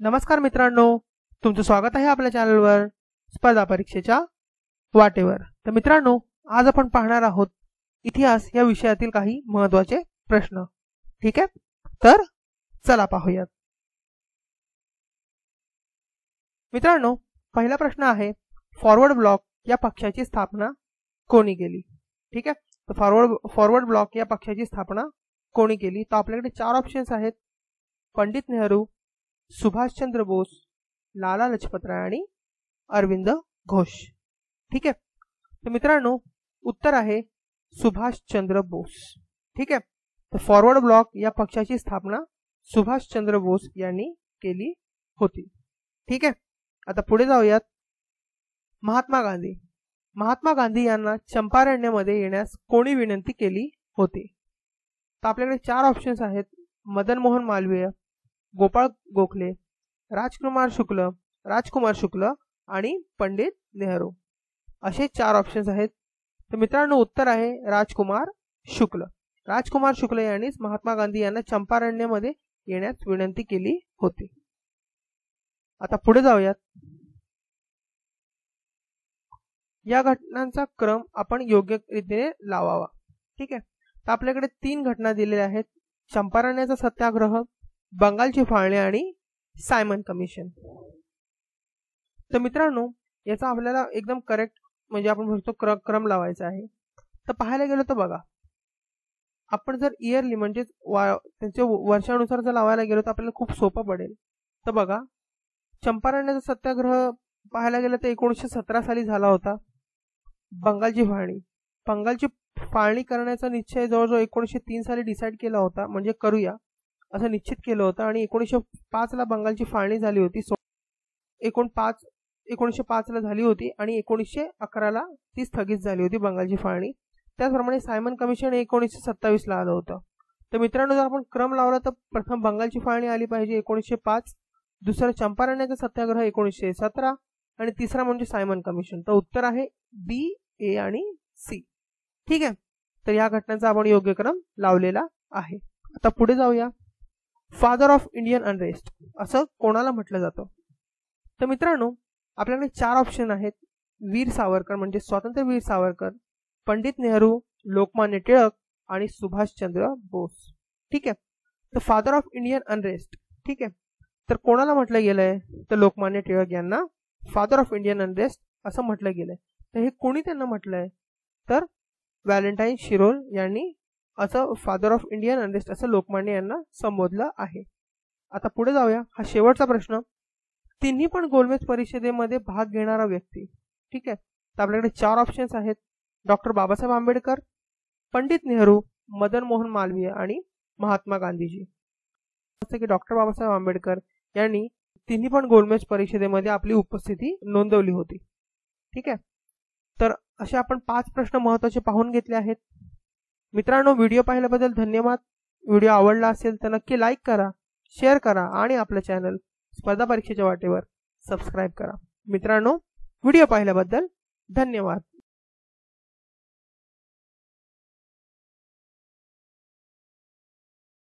नमस्कार मित्रांनो. तुमचं स्वागत आहे आपल्या चॅनलवर स्पर्धा परीक्षेच्या वाटेवर. तर मित्रांनो आज आपण पाहणार आहोत इतिहास या विषयातील काही महत्त्वाचे प्रश्न. ठीक आहे? तर चला पाहूयात. मित्रांनो पहिला प्रश्न आहे फॉरवर्ड ब्लॉक या पक्षाची स्थापना कोणी केली? ठीक आहे? फॉरवर्ड फॉरवर्ड ब्लॉक या पक्षाची स्थापना कोणी केली? तर आपल्याकडे चार ऑप्शन्स आहेत. पंडित नेहरू सुभाषचंद्र बोस लाला लजपतराय आणि अरविंद घोष. ठीक आहे? तर मित्रांनो उत्तर आहे सुभाषचंद्र बोस. ठीक आहे? तर फॉरवर्ड ब्लॉक या पक्षाची स्थापना सुभाषचंद्र बोस यांनी केली होती. ठीक आहे? आता पुढे जाऊयात. महात्मा गांधी. महात्मा गांधी यांना चंपारण्यमध्ये येण्यास कोणी विनंती केली होती? तर आपल्याकडे चार ऑप्शन्स आहेत. मदन मोहन मालवीय गोपाळ गोखले राजकुमार शुक्ल राजकुमार शुक्ल आणि पंडित नेहरू. असे चार ऑप्शन्स आहेत. तर मित्रांनो उत्तर आहे राजकुमार शुक्ल. राजकुमार शुक्ल यांनीच महात्मा गांधी यांना चंपारण्यमध्ये येण्यास विनंती केली होती. आता पुढे जाऊयात. या घटनांचा क्रम आपण योग्य रीतीने लावावा. ठीक आहे? तर आपल्याकडे तीन घटना दिलेल्या आहेत. चंपारण्याचा सत्याग्रह बंगालची फाळणी आणि सायमन कमिशन. तर मित्रांनो याचा आपल्याला एकदम करेक्ट म्हणजे आपण म्हणतो क्र क्रम लावायचा आहे. तर पाहायला गेलो तर बघा आपण जर इयरली म्हणजेच वा त्यांच्या वर्षानुसार जर लावायला गेलो तर आपल्याला खूप सोपं पडेल. तर बघा चंपारण्याचा सत्याग्रह पाहायला गेलं तर एकोणीसशे सतरा साली झाला होता. बंगालची फाळणी. बंगालची फाळणी करण्याचा निश्चय जवळजवळ एकोणीसशे तीन साली डिसाईड केला होता. म्हणजे करूया. असं निश्चित केलं होतं. आणि एकोणीसशे पाचला बंगालची फाळणी झाली होती. सो एकोण पाच एकोणीसशे पाचला झाली होती आणि एकोणीसशे अकराला ती स्थगित झाली होती बंगालची फाळणी. त्याचप्रमाणे सायमन कमिशन एकोणीसशे सत्तावीसला आलं होतं. तर मित्रांनो जर आपण क्रम लावला तर प्रथम बंगालची फाळणी आली पाहिजे एकोणीसशे पाच. दुसरं चंपारण्याचा सत्याग्रह एकोणीसशे सतरा. आणि तिसरा म्हणजे सायमन कमिशन. तर उत्तर आहे बी ए आणि सी. ठीक आहे? तर या घटनांचा आपण योग्य क्रम लावलेला आहे. आता पुढे जाऊया. फादर ऑफ इंडियन अनरेस्ट असं कोणाला म्हटलं जातं? तर मित्रांनो आपल्याकडे चार ऑप्शन आहेत. वीर सावरकर म्हणजे स्वातंत्र्यवीर सावरकर पंडित नेहरू लोकमान्य टिळक आणि सुभाषचंद्र बोस. ठीक आहे? तर फादर ऑफ इंडियन अनरेस्ट ठीक आहे? तर कोणाला म्हटलं गेलंय? तर लोकमान्य टिळक यांना फादर ऑफ इंडियन अनरेस्ट असं म्हटलं गेलंय. तर हे कोणी त्यांना म्हटलंय? तर व्हॅलेंटाईन शिरोल यांनी असं फादर ऑफ इंडियन अनलिस्ट असं लोकमान्य यांना संबोधलं आहे. आता पुढे जाऊया. हा शेवटचा प्रश्न. तिन्ही पण गोलमेज परिषदेमध्ये भाग घेणारा व्यक्ती. ठीक आहे? तर आपल्याकडे चार ऑप्शन्स आहेत. डॉक्टर बाबासाहेब आंबेडकर पंडित नेहरू मदन मोहन मालवीय आणि महात्मा गांधीजी. जसं की डॉक्टर बाबासाहेब आंबेडकर यांनी तिन्ही पण गोलमेज परिषदेमध्ये आपली उपस्थिती नोंदवली होती. ठीक आहे? तर असे आपण पाच प्रश्न महत्त्वाचे पाहून घेतले आहेत. मित्रांनो व्हिडिओ पाहिल्याबद्दल धन्यवाद. व्हिडिओ आवडला असेल तर नक्की लाईक करा शेअर करा आणि आपलं चॅनल स्पर्धा परीक्षेच्या वाटेवर सबस्क्राईब करा. मित्रांनो व्हिडिओ पाहिल्याबद्दल धन्यवाद.